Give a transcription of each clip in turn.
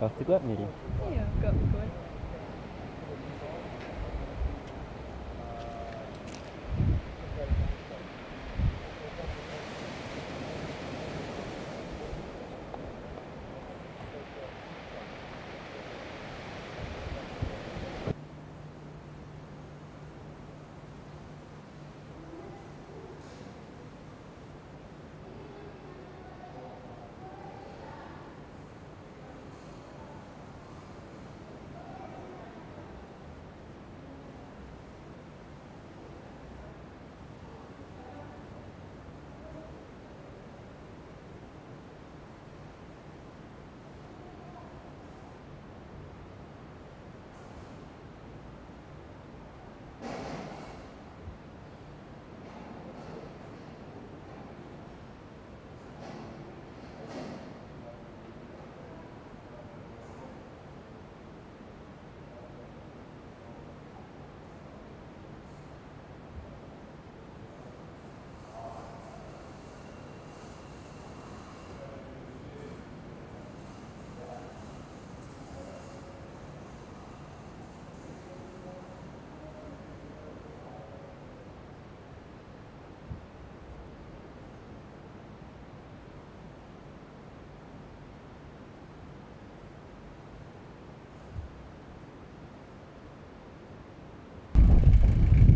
Hast du gerade, Miri? Godt.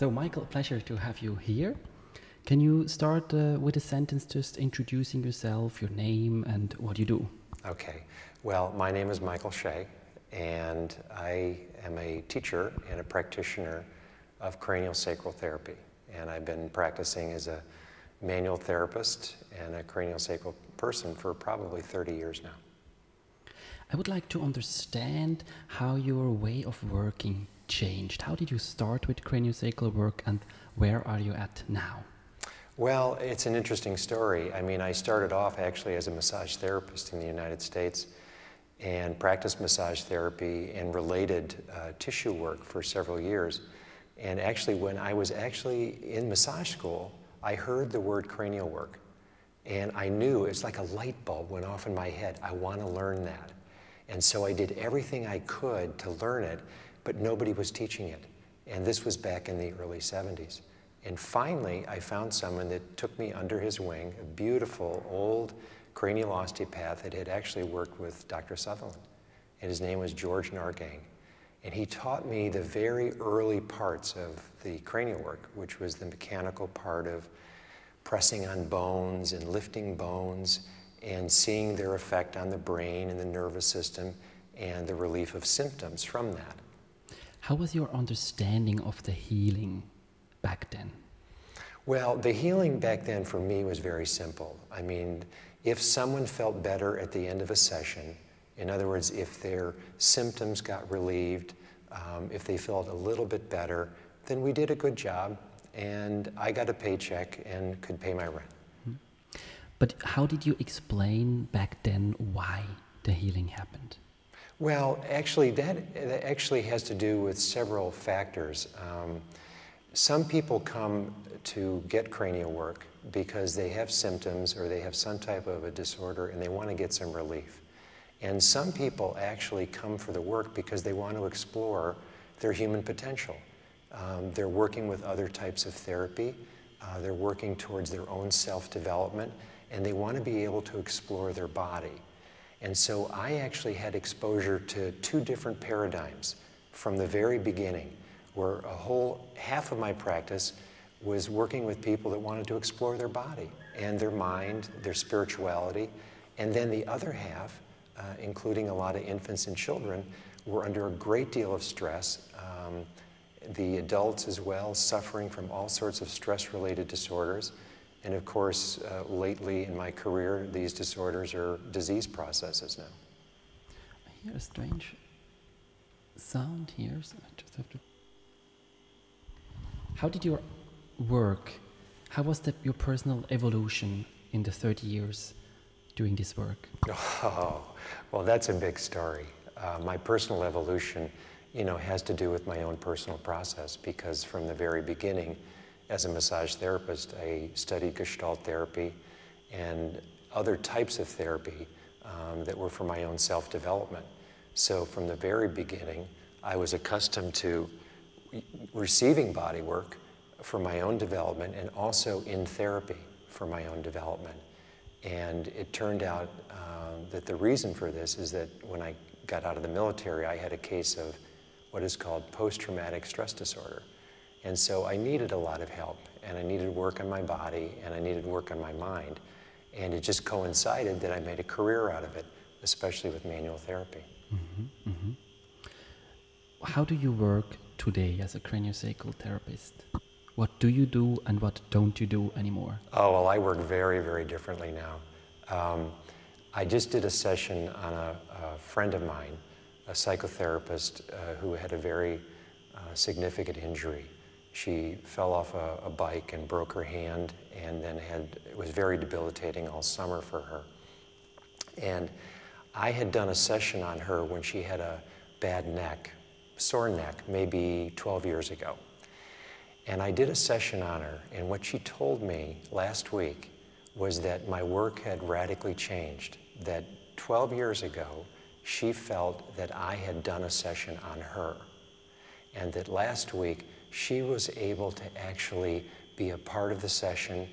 So, Michael, pleasure to have you here. Can you start uh, with a sentence just introducing yourself, your name, and what you do? Okay. Well, my name is Michael Shea, and I am a teacher and a practitioner of cranial sacral therapy. And I've been practicing as a manual therapist and a cranial sacral person for probably 30 years now. I would like to understand how your way of working changed. How did you start with craniosacral work and where are you at now? Well, it's an interesting story. I mean, I started off actually as a massage therapist in the United States and practiced massage therapy and related uh, tissue work for several years. And actually, when I was actually in massage school, I heard the word cranial work. And I knew it's like a light bulb went off in my head. I want to learn that. And so I did everything I could to learn it, but nobody was teaching it. And this was back in the early 70s. And finally, I found someone that took me under his wing, a beautiful old cranial osteopath that had actually worked with Dr. Sutherland. And his name was George Nargang. And he taught me the very early parts of the cranial work, which was the mechanical part of pressing on bones and lifting bones and seeing their effect on the brain and the nervous system and the relief of symptoms from that. How was your understanding of the healing back then? Well, the healing back then for me was very simple. I mean, if someone felt better at the end of a session, in other words, if their symptoms got relieved, um, if they felt a little bit better, then we did a good job and I got a paycheck and could pay my rent. But how did you explain back then why the healing happened? Well, actually, that, that actually has to do with several factors. Um, some people come to get cranial work because they have symptoms or they have some type of a disorder and they want to get some relief. And some people actually come for the work because they want to explore their human potential. Um, they're working with other types of therapy. Uh, they're working towards their own self-development and they want to be able to explore their body. And so I actually had exposure to two different paradigms from the very beginning, where a whole half of my practice was working with people that wanted to explore their body and their mind, their spirituality. And then the other half, uh, including a lot of infants and children, were under a great deal of stress. Um, the adults as well, suffering from all sorts of stress-related disorders. And of course, uh, lately in my career, these disorders are disease processes now. I hear a strange sound here, so I just have to. How did your work, how was the, your personal evolution in the 30 years doing this work? Oh, well, that's a big story. Uh, my personal evolution, you know, has to do with my own personal process because from the very beginning, as a massage therapist, I studied Gestalt therapy and other types of therapy um, that were for my own self-development. So from the very beginning, I was accustomed to receiving body work for my own development and also in therapy for my own development. And it turned out um, that the reason for this is that when I got out of the military, I had a case of what is called post-traumatic stress disorder. And so I needed a lot of help, and I needed work on my body, and I needed work on my mind. And it just coincided that I made a career out of it, especially with manual therapy. Mm -hmm, mm -hmm. How do you work today as a craniosacral therapist? What do you do and what don't you do anymore? Oh, well, I work very, very differently now. Um, I just did a session on a, a friend of mine, a psychotherapist uh, who had a very uh, significant injury she fell off a, a, bike and broke her hand and then had, it was very debilitating all summer for her. And I had done a session on her when she had a bad neck, sore neck, maybe 12 years ago. And I did a session on her, and what she told me last week was that my work had radically changed, that 12 years ago, she felt that I had done a session on her, and that last week, she was able to actually be a part of the session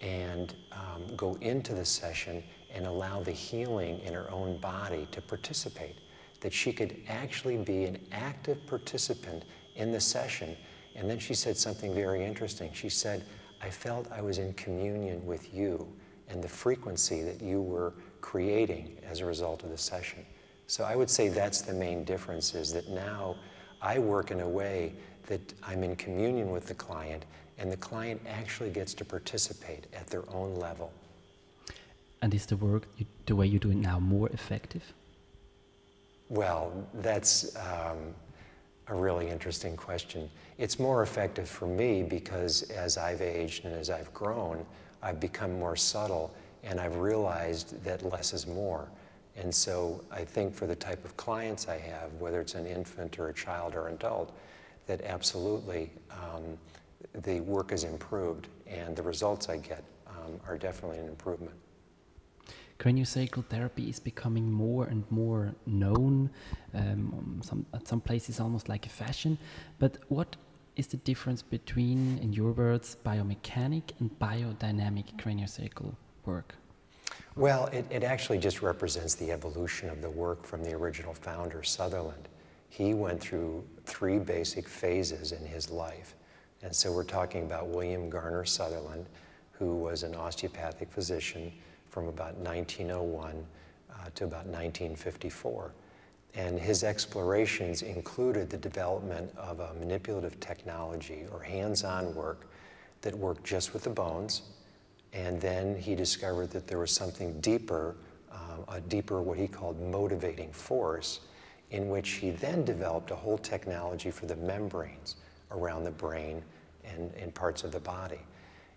and um, go into the session and allow the healing in her own body to participate. That she could actually be an active participant in the session. And then she said something very interesting. She said, I felt I was in communion with you and the frequency that you were creating as a result of the session. So I would say that's the main difference is that now I work in a way that I'm in communion with the client and the client actually gets to participate at their own level. And is the work, you, the way you do it now, more effective? Well, that's um, a really interesting question. It's more effective for me because as I've aged and as I've grown, I've become more subtle and I've realized that less is more. And so I think for the type of clients I have, whether it's an infant or a child or an adult, that absolutely um, the work is improved and the results I get um, are definitely an improvement. Craniosacral therapy is becoming more and more known. Um, some, at some places, almost like a fashion. But what is the difference between, in your words, biomechanic and biodynamic craniosacral work? Well, it, it actually just represents the evolution of the work from the original founder, Sutherland. He went through three basic phases in his life. And so we're talking about William Garner Sutherland, who was an osteopathic physician from about 1901 uh, to about 1954. And his explorations included the development of a manipulative technology or hands-on work that worked just with the bones. And then he discovered that there was something deeper, uh, a deeper what he called motivating force, in which he then developed a whole technology for the membranes around the brain and, and parts of the body.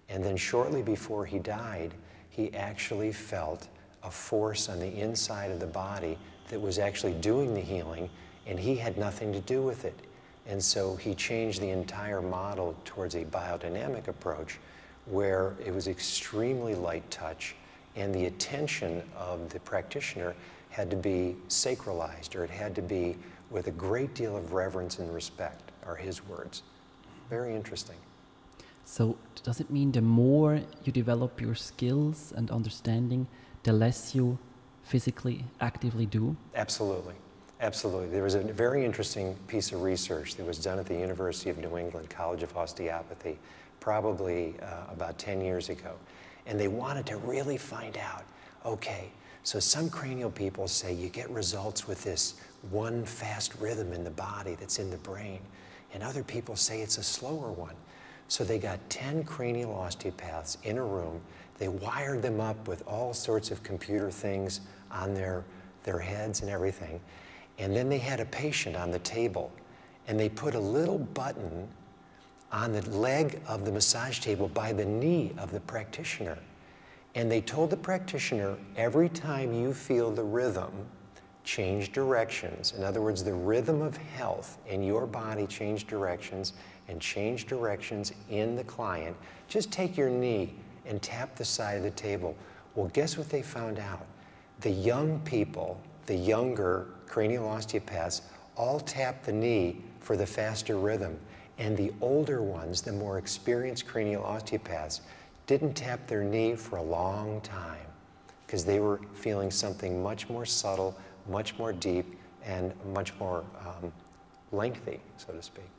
And then shortly before he died, he actually felt a force on the inside of the body that was actually doing the healing, and he had nothing to do with it. And so he changed the entire model towards a biodynamic approach where it was extremely light touch and the attention of the practitioner had to be sacralized or it had to be with a great deal of reverence and respect, are his words. Very interesting. So, does it mean the more you develop your skills and understanding, the less you physically actively do? Absolutely. Absolutely. There was a very interesting piece of research that was done at the University of New England College of Osteopathy probably uh, about 10 years ago. And they wanted to really find out okay, so some cranial people say you get results with this one fast rhythm in the body that's in the brain, and other people say it's a slower one. So they got 10 cranial osteopaths in a room. They wired them up with all sorts of computer things on their, their heads and everything. And then they had a patient on the table, and they put a little button on the leg of the massage table by the knee of the practitioner. And they told the practitioner every time you feel the rhythm, change directions. In other words, the rhythm of health in your body change directions and change directions in the client. Just take your knee and tap the side of the table. Well, guess what they found out? The young people, the younger cranial osteopaths, all tap the knee for the faster rhythm. And the older ones, the more experienced cranial osteopaths, didn't tap their knee for a long time because they were feeling something much more subtle, much more deep, and much more um, lengthy, so to speak.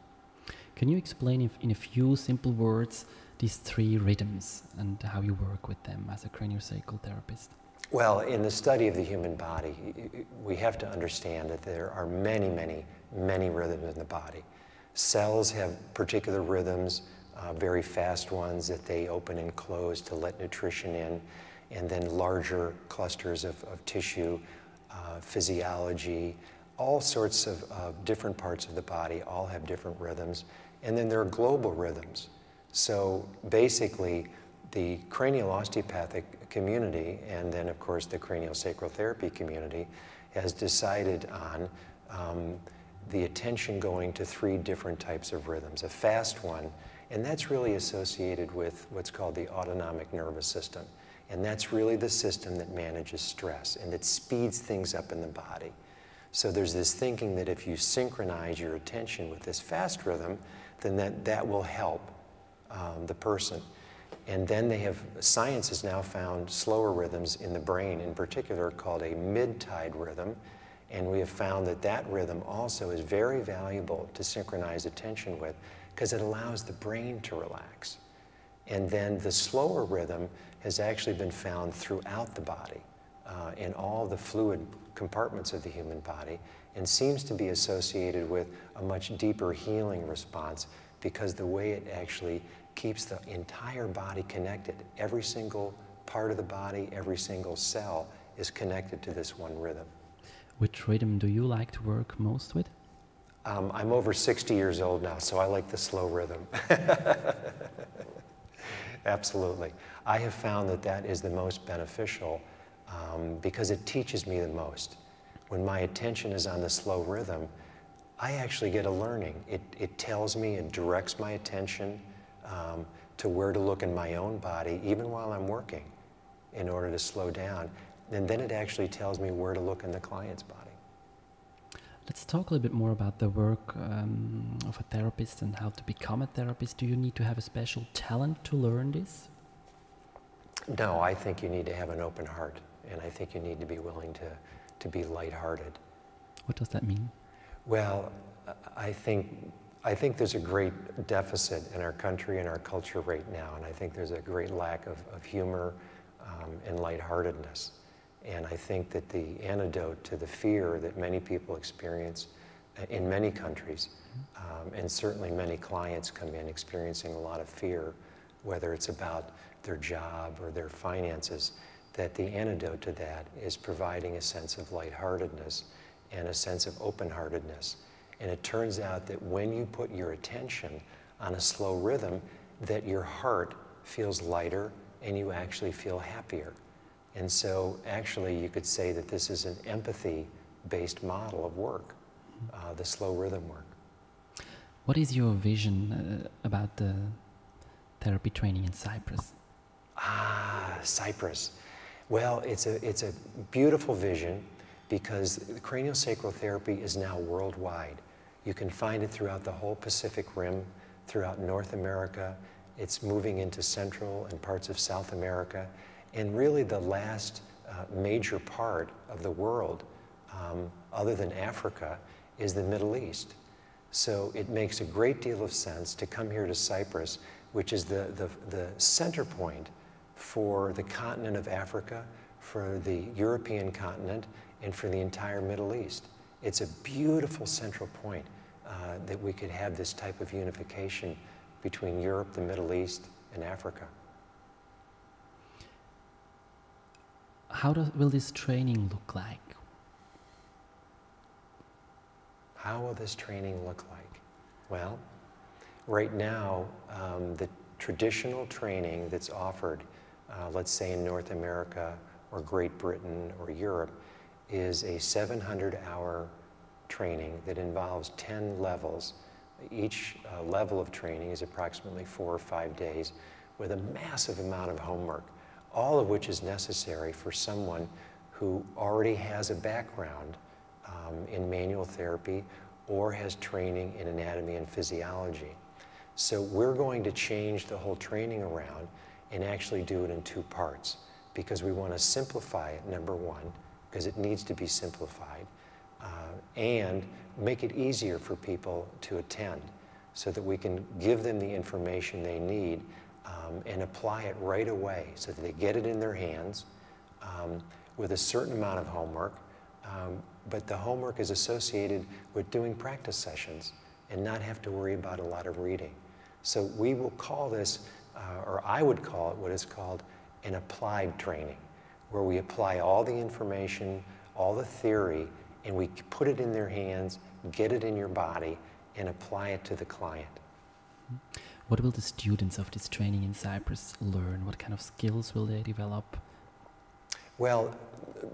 Can you explain if, in a few simple words these three rhythms and how you work with them as a craniosacral therapist? Well, in the study of the human body, we have to understand that there are many, many, many rhythms in the body. Cells have particular rhythms, uh, very fast ones that they open and close to let nutrition in, and then larger clusters of, of tissue, uh, physiology, all sorts of, different parts of the body all have different rhythms. And then there are global rhythms. So basically, the cranial osteopathic community, and then of course the cranial sacral therapy community, has decided on um, the attention going to three different types of rhythms. A fast one, and that's really associated with what's called the autonomic nervous system. And that's really the system that manages stress and that speeds things up in the body. So there's this thinking that if you synchronize your attention with this fast rhythm, then that, that will help um, the person. And then they have, science has now found slower rhythms in the brain, in particular called a mid-tide rhythm, and we have found that that rhythm also is very valuable to synchronize attention with because it allows the brain to relax. And then the slower rhythm has actually been found throughout the body, uh, in all the fluid compartments of the human body, and seems to be associated with a much deeper healing response because the way it actually keeps the entire body connected. Every single part of the body, every single cell is connected to this one rhythm. Which rhythm do you like to work most with? Um, I'm over 60 years old now, so I like the slow rhythm. Absolutely. I have found that that is the most beneficial um, because it teaches me the most. When my attention is on the slow rhythm, I actually get a learning. It, it tells me, and directs my attention um, to where to look in my own body, even while I'm working, in order to slow down. And then it actually tells me where to look in the client's body. Let's talk a little bit more about the work um, of a therapist and how to become a therapist. Do you need to have a special talent to learn this? No, I think you need to have an open heart, and I think you need to be willing to, to be lighthearted. What does that mean? Well, I think, I think there's a great deficit in our country and our culture right now, and I think there's a great lack of, of humor um, and lightheartedness. And I think that the antidote to the fear that many people experience uh, in many countries, um, and certainly many clients come in experiencing a lot of fear, whether it's about their job or their finances, that the antidote to that is providing a sense of lightheartedness and a sense of open-heartedness. And it turns out that when you put your attention on a slow rhythm, that your heart feels lighter and you actually feel happier. And so actually you could say that this is an empathy-based model of work, uh, the slow rhythm work. What is your vision uh, about the therapy training in Cyprus? Ah, Cyprus. Well, it's a, it's a beautiful vision because craniosacral therapy is now worldwide. You can find it throughout the whole Pacific Rim, throughout North America. It's moving into Central and parts of South America. And really the last uh, major part of the world, um, other than Africa, is the Middle East. So it makes a great deal of sense to come here to Cyprus, which is the, the, the center point for the continent of Africa, for the European continent, and for the entire Middle East. It's a beautiful central point uh, that we could have this type of unification between Europe, the Middle East, and Africa. How does, will this training look like? How will this training look like? Well, right now, um, the traditional training that's offered, uh, let's say in North America or Great Britain or Europe, is a 700 hour training that involves 10 levels. Each uh, level of training is approximately four or five days with a massive amount of homework, all of which is necessary for someone who already has a background um, in manual therapy or has training in anatomy and physiology. So we're going to change the whole training around and actually do it in two parts because we want to simplify it, number one, because it needs to be simplified, uh, and make it easier for people to attend so that we can give them the information they need um, and apply it right away so that they get it in their hands um, with a certain amount of homework. Um, but the homework is associated with doing practice sessions and not have to worry about a lot of reading. So we will call this, uh, or I would call it what is called an applied training where we apply all the information, all the theory, and we put it in their hands, get it in your body, and apply it to the client. What will the students of this training in Cyprus learn? What kind of skills will they develop? Well,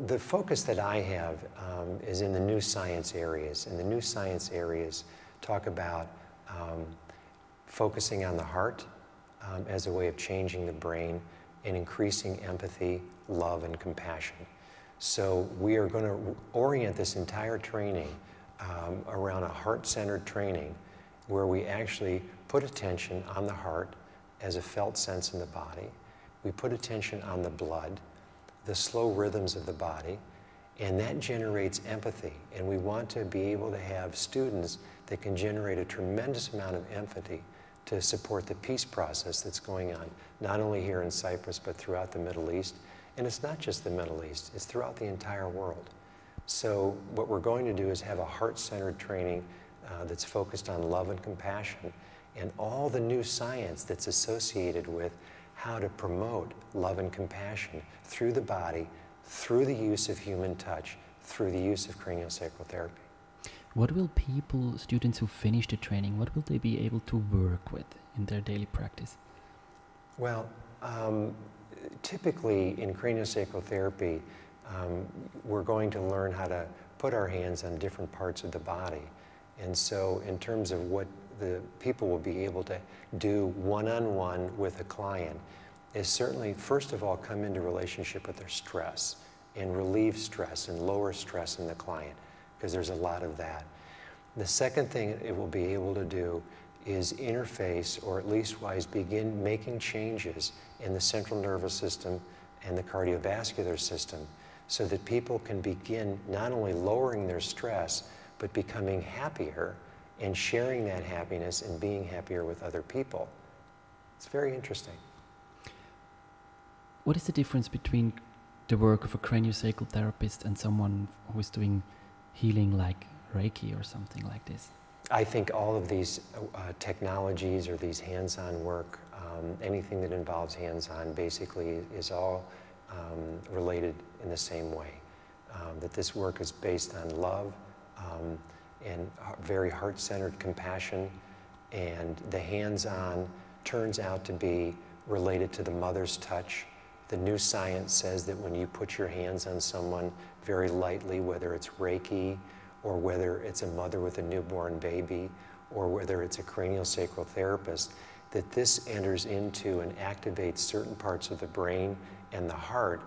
the focus that I have um, is in the new science areas, and the new science areas talk about um, focusing on the heart um, as a way of changing the brain and increasing empathy, love, and compassion. So we are going to orient this entire training um, around a heart-centered training where we actually put attention on the heart as a felt sense in the body. We put attention on the blood, the slow rhythms of the body, and that generates empathy. And we want to be able to have students that can generate a tremendous amount of empathy to support the peace process that's going on, not only here in Cyprus, but throughout the Middle East. And it's not just the Middle East, it's throughout the entire world. So what we're going to do is have a heart-centered training uh, that's focused on love and compassion and all the new science that's associated with how to promote love and compassion through the body, through the use of human touch, through the use of craniosacral therapy. What will people, students who finish the training, what will they be able to work with in their daily practice? Well, um, typically in craniosacral therapy, um, we're going to learn how to put our hands on different parts of the body. And so in terms of what the people will be able to do one-on-one -on -one with a client is certainly, first of all, come into relationship with their stress and relieve stress and lower stress in the client because there's a lot of that. The second thing it will be able to do is interface, or at least wise, begin making changes in the central nervous system and the cardiovascular system so that people can begin not only lowering their stress, but becoming happier and sharing that happiness and being happier with other people. It's very interesting. What is the difference between the work of a craniosacral therapist and someone who is doing healing like Reiki or something like this? I think all of these uh, technologies or these hands-on work, um, anything that involves hands-on basically is all um, related in the same way. Um, that this work is based on love um, and very heart-centered compassion and the hands-on turns out to be related to the mother's touch. The new science says that when you put your hands on someone very lightly, whether it's Reiki or whether it's a mother with a newborn baby, or whether it's a cranial sacral therapist, that this enters into and activates certain parts of the brain and the heart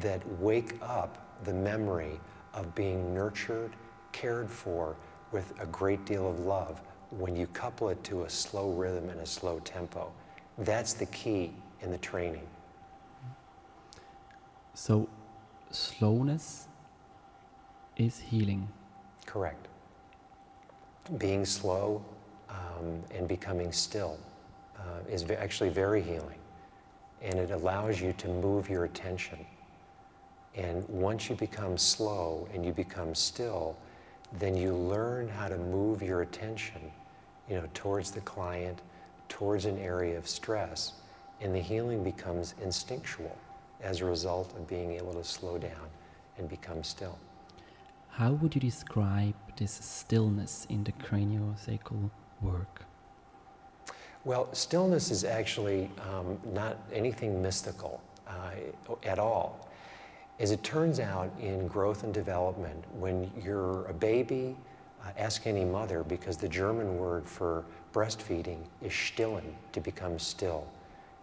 that wake up the memory of being nurtured, cared for with a great deal of love when you couple it to a slow rhythm and a slow tempo. That's the key in the training. So, slowness is healing. Correct. Being slow um, and becoming still uh, is actually very healing. And it allows you to move your attention. And once you become slow and you become still, then you learn how to move your attention you know, towards the client, towards an area of stress, and the healing becomes instinctual as a result of being able to slow down and become still. How would you describe this stillness in the craniosacral work? Well, stillness is actually um, not anything mystical uh, at all. As it turns out, in growth and development, when you're a baby, uh, ask any mother because the German word for breastfeeding is stillen, to become still.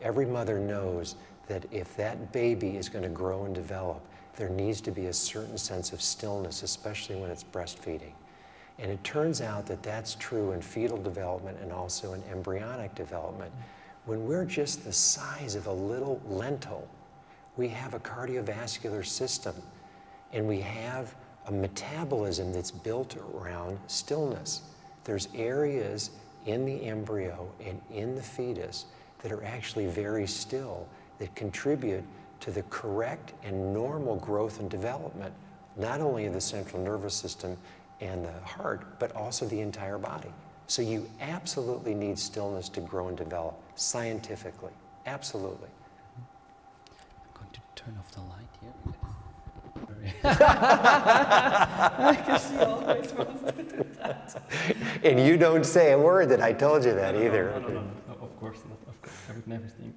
Every mother knows that if that baby is going to grow and develop, there needs to be a certain sense of stillness, especially when it's breastfeeding. And it turns out that that's true in fetal development and also in embryonic development. When we're just the size of a little lentil, we have a cardiovascular system and we have a metabolism that's built around stillness. There's areas in the embryo and in the fetus that are actually very still that contribute to the correct and normal growth and development, not only of the central nervous system and the heart, but also the entire body. So you absolutely need stillness to grow and develop scientifically. Absolutely. I'm going to turn off the light here. Because she always wants to do that. And you don't say a word that I told you that either. No, no, no, no, of course not. Of course, I would never think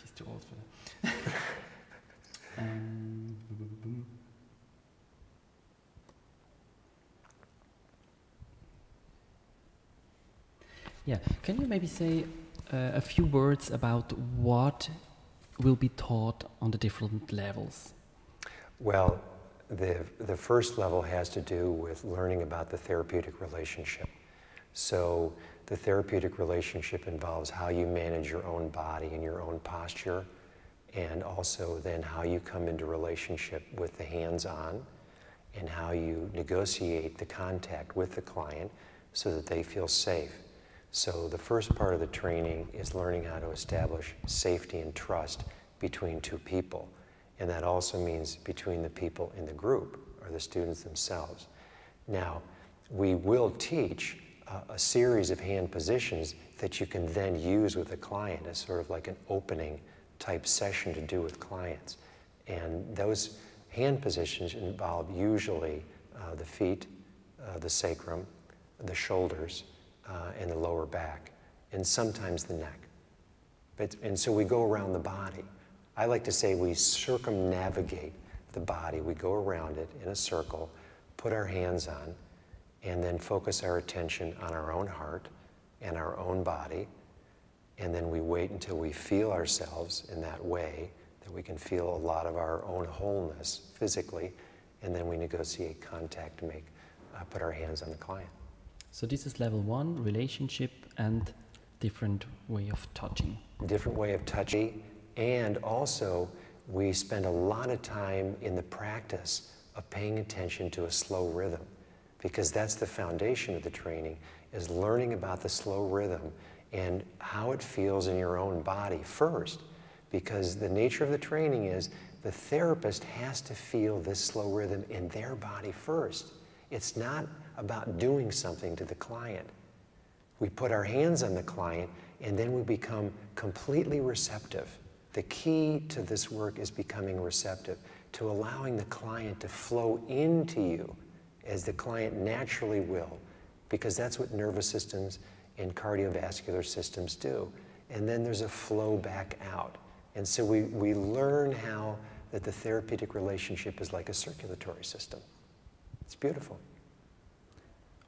she's too old for that. um, yeah, can you maybe say uh, a few words about what will be taught on the different levels? Well, the, the first level has to do with learning about the therapeutic relationship. So the therapeutic relationship involves how you manage your own body and your own posture, and also then how you come into relationship with the hands-on and how you negotiate the contact with the client so that they feel safe. So the first part of the training is learning how to establish safety and trust between two people. And that also means between the people in the group or the students themselves. Now, we will teach uh, a series of hand positions that you can then use with a client as sort of like an opening type session to do with clients. And those hand positions involve usually uh, the feet, uh, the sacrum, the shoulders, uh, and the lower back, and sometimes the neck. But, and so we go around the body. I like to say we circumnavigate the body. We go around it in a circle, put our hands on, and then focus our attention on our own heart and our own body. And then we wait until we feel ourselves in that way, that we can feel a lot of our own wholeness physically, and then we negotiate contact make uh, put our hands on the client. So this is level one, relationship and different way of touching. Different way of touching, and also we spend a lot of time in the practice of paying attention to a slow rhythm because that's the foundation of the training is learning about the slow rhythm and how it feels in your own body first because the nature of the training is the therapist has to feel this slow rhythm in their body first. It's not about doing something to the client. We put our hands on the client and then we become completely receptive. The key to this work is becoming receptive, to allowing the client to flow into you as the client naturally will, because that's what nervous systems and cardiovascular systems do. And then there's a flow back out. And so we, we learn how that the therapeutic relationship is like a circulatory system. It's beautiful.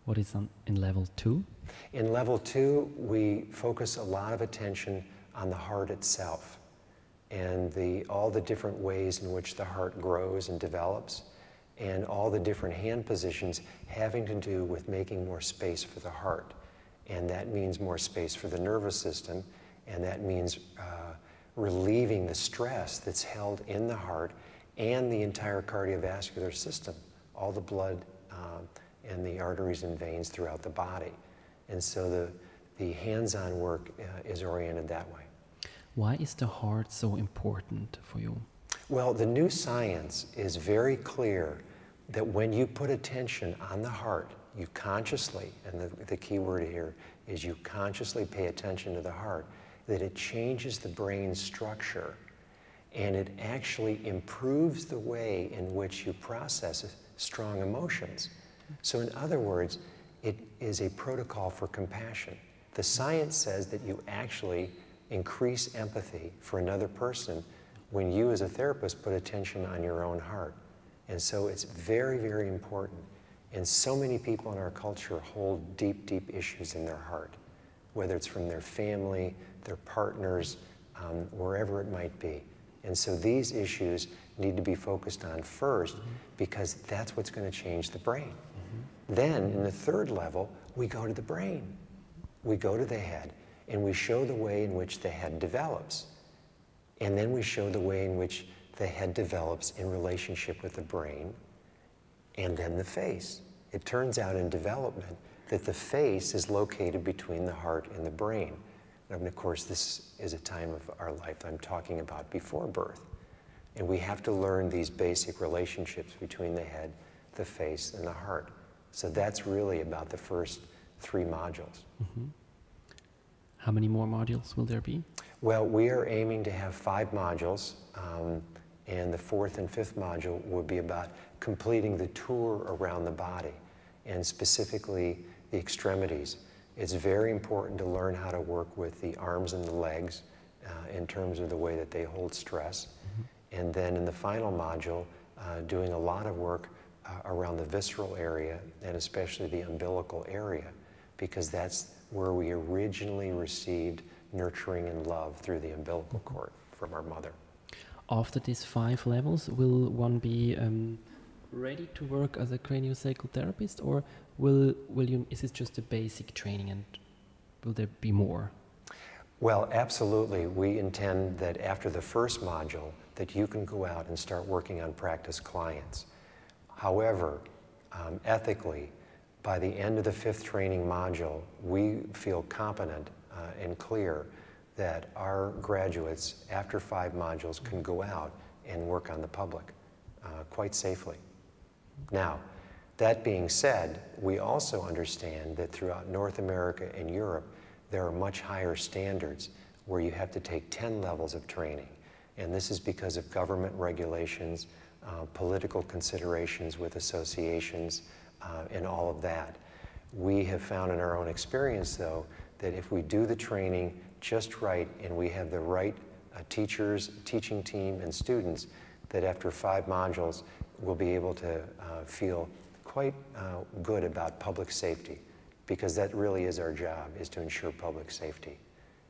What is on, in level two? In level two, we focus a lot of attention on the heart itself and the, all the different ways in which the heart grows and develops and all the different hand positions having to do with making more space for the heart. And that means more space for the nervous system, and that means uh, relieving the stress that's held in the heart and the entire cardiovascular system, all the blood um, and the arteries and veins throughout the body. And so the, the hands-on work uh, is oriented that way. Why is the heart so important for you? Well, the new science is very clear that when you put attention on the heart, you consciously, and the, the key word here is you consciously pay attention to the heart, that it changes the brain structure and it actually improves the way in which you process strong emotions. So, in other words, it is a protocol for compassion. The science says that you actually increase empathy for another person when you, as a therapist, put attention on your own heart. And so it's very, very important. And so many people in our culture hold deep, deep issues in their heart, whether it's from their family, their partners, um, wherever it might be. And so these issues need to be focused on 1st mm-hmm. because that's what's going to change the brain. Then, in the third level, we go to the brain. We go to the head and we show the way in which the head develops. And then we show the way in which the head develops in relationship with the brain and then the face. It turns out in development that the face is located between the heart and the brain. And of course, this is a time of our life I'm talking about before birth. And we have to learn these basic relationships between the head, the face, and the heart. So that's really about the first three modules. Mm-hmm. How many more modules will there be? Well, we are aiming to have five modules. Um, and the fourth and fifth module will be about completing the tour around the body and specifically the extremities. It's very important to learn how to work with the arms and the legs uh, in terms of the way that they hold stress. Mm-hmm. And then in the final module, uh, doing a lot of work uh, around the visceral area and especially the umbilical area because that's where we originally received nurturing and love through the umbilical cord from our mother after these five levels, will one be um, ready to work as a craniosacral therapist, or will will you? Is it just a basic training, and will there be more? Well, absolutely. We intend that after the first module, that you can go out and start working on practice clients. However, um, ethically, by the end of the fifth training module, we feel competent uh, and clear that our graduates, after five modules, can go out and work on the public uh, quite safely. Now, that being said, we also understand that throughout North America and Europe, there are much higher standards where you have to take 10 levels of training. And this is because of government regulations, uh, political considerations with associations, uh, and all of that. We have found in our own experience, though, that if we do the training just right and we have the right uh, teachers, teaching team, and students, that after five modules, we'll be able to uh, feel quite uh, good about public safety because that really is our job, is to ensure public safety.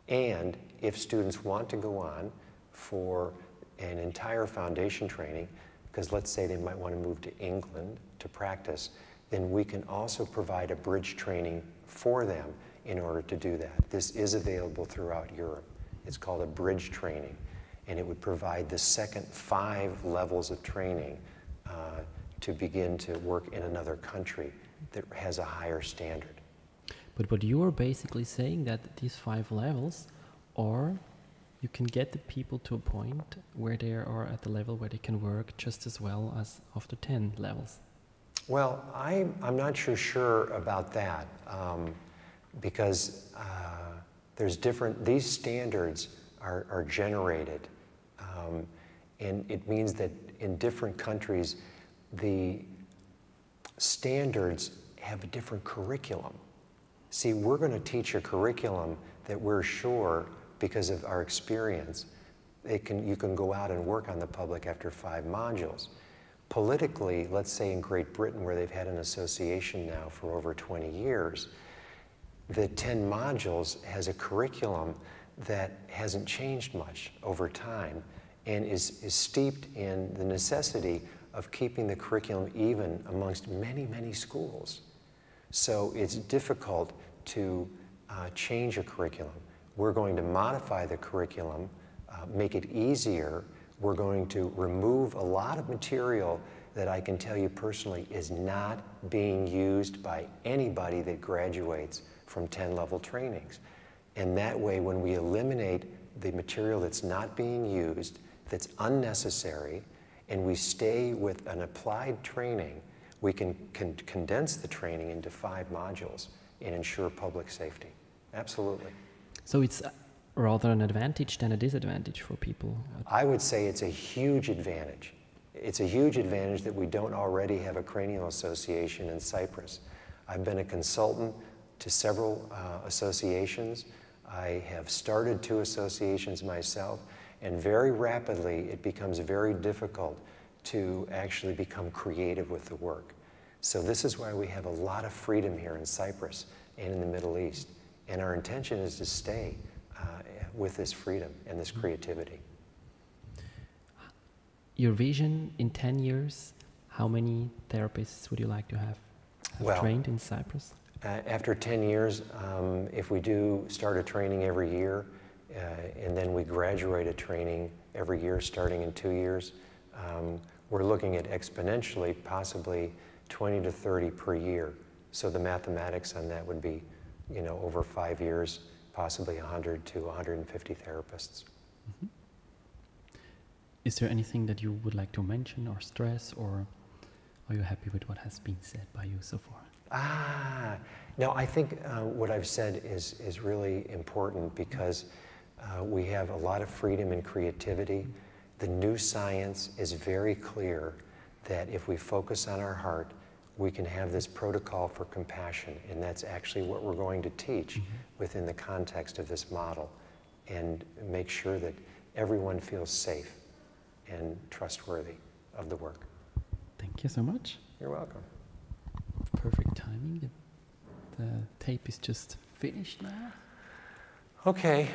And if students want to go on for an entire foundation training, because let's say they might want to move to England to practice, then we can also provide a bridge training for them in order to do that. This is available throughout Europe. It's called a bridge training, and it would provide the second five levels of training uh, to begin to work in another country that has a higher standard. But what you are basically saying that these five levels are you can get the people to a point where they are at the level where they can work just as well as after 10 levels. Well, I, I'm not sure sure about that um, because uh, there's different, these standards are, are generated. Um, and it means that in different countries, the standards have a different curriculum. See, we're going to teach a curriculum that we're sure, because of our experience, it can, you can go out and work on the public after five modules. Politically, let's say in Great Britain, where they've had an association now for over 20 years, the 10 modules has a curriculum that hasn't changed much over time and is, is steeped in the necessity of keeping the curriculum even amongst many, many schools. So it's difficult to uh, change a curriculum. We're going to modify the curriculum, uh, make it easier. We're going to remove a lot of material that I can tell you personally is not being used by anybody that graduates from 10 level trainings. And that way, when we eliminate the material that's not being used, that's unnecessary, and we stay with an applied training, we can con condense the training into five modules and ensure public safety. Absolutely. So it's rather an advantage than a disadvantage for people? I would say it's a huge advantage. It's a huge advantage that we don't already have a cranial association in Cyprus. I've been a consultant to several uh, associations. I have started two associations myself, and very rapidly it becomes very difficult to actually become creative with the work. So this is why we have a lot of freedom here in Cyprus and in the Middle East. And our intention is to stay uh, with this freedom and this creativity. Your vision in 10 years, how many therapists would you like to have, have well, trained in Cyprus? Uh, after 10 years, um, if we do start a training every year, uh, and then we graduate a training every year starting in two years, um, we're looking at exponentially, possibly 20 to 30 per year. So the mathematics on that would be, you know, over five years, possibly 100 to 150 therapists. Mm -hmm. Is there anything that you would like to mention or stress, or are you happy with what has been said by you so far? Ah, no, I think uh, what I've said is, is really important because uh, we have a lot of freedom and creativity. The new science is very clear that if we focus on our heart, we can have this protocol for compassion, and that's actually what we're going to teach mm -hmm. within the context of this model, and make sure that everyone feels safe and trustworthy of the work. Thank you so much. You're welcome. Perfect timing. The, the tape is just finished now. Okay.